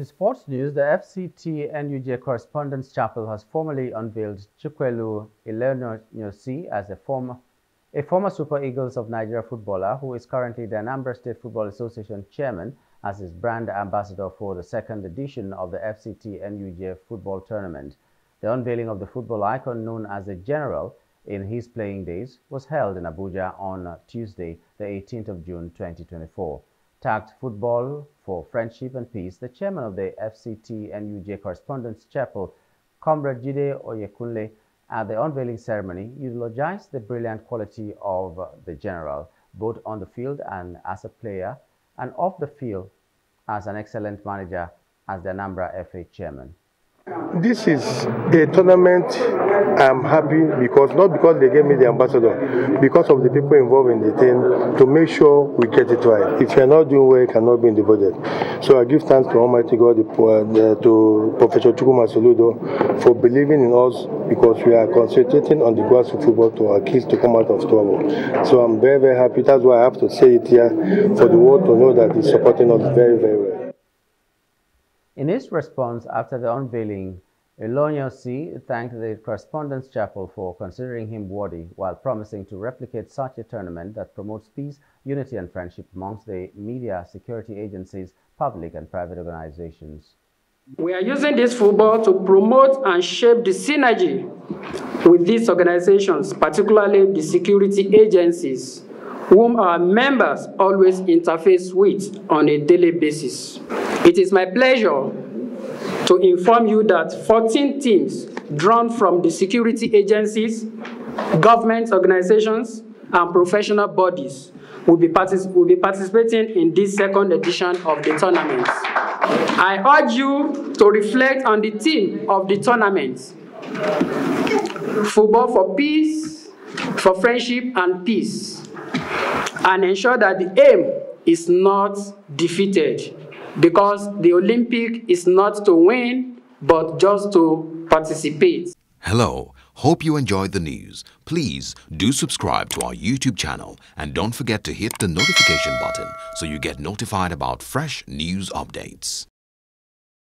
In sports news, the FCT NUJ Correspondent's Chapel has formally unveiled Chikwelu Iloenyosi as a former, a former Super Eagles of Nigeria footballer who is currently the Anambra State Football Association chairman as his brand ambassador for the second edition of the FCT NUJ football tournament. The unveiling of the football icon known as the General in his playing days was held in Abuja on Tuesday, the 18th of June 2024 tagged Football for Friendship and Peace, the chairman of the FCT NUJ Correspondent's Chapel, Comrade Jide Oyekunle, at the unveiling ceremony, eulogized the brilliant quality of the general, both on the field and as a player, and off the field as an excellent manager as the Anambra FA chairman. This is a tournament I'm happy because not because they gave me the ambassador, because of the people involved in the thing to make sure we get it right. If you're not doing well, it cannot be in the budget. So I give thanks to Almighty God, uh, to Professor Chukwuma Soludo for believing in us because we are concentrating on the grassroots football to our kids to come out of trouble. So I'm very, very happy. That's why I have to say it here for the world to know that he's supporting us very, very well. In his response after the unveiling, Iloenyosi. thanked the Correspondent's Chapel for considering him worthy while promising to replicate such a tournament that promotes peace, unity and friendship amongst the media, security agencies, public and private organizations. We are using this football to promote and shape the synergy with these organizations, particularly the security agencies, whom our members always interface with on a daily basis. It is my pleasure to inform you that 14 teams drawn from the security agencies, government organizations, and professional bodies will be, will be participating in this second edition of the tournament. I urge you to reflect on the theme of the tournament football for peace, for friendship and peace, and ensure that the aim is not defeated because the Olympic is not to win, but just to participate. Hello, hope you enjoyed the news. Please do subscribe to our YouTube channel and don't forget to hit the notification button so you get notified about fresh news updates.